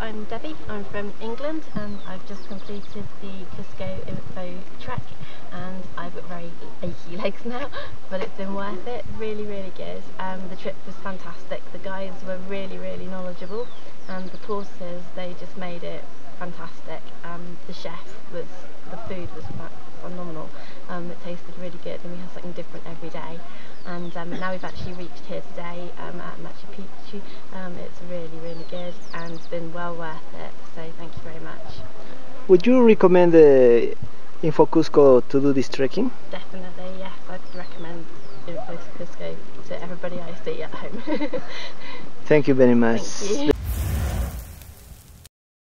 I'm Debbie. I'm from England and I've just completed the Cusco Info trek and I've got very achy legs now but it's been worth it, really really good. Um, the trip was fantastic, the guides were really really knowledgeable and the courses they just made it fantastic. Um, the chef was, the food was phenomenal, um, it tasted really good and we had something different every day and um, now we've actually reached here today um, at Machu Picchu. Um, it's really, really good and it's been well worth it, so thank you very much. Would you recommend uh, Info Cusco to do this trekking? Definitely, yes, I'd recommend Info Cusco to everybody I see at home. thank you very much.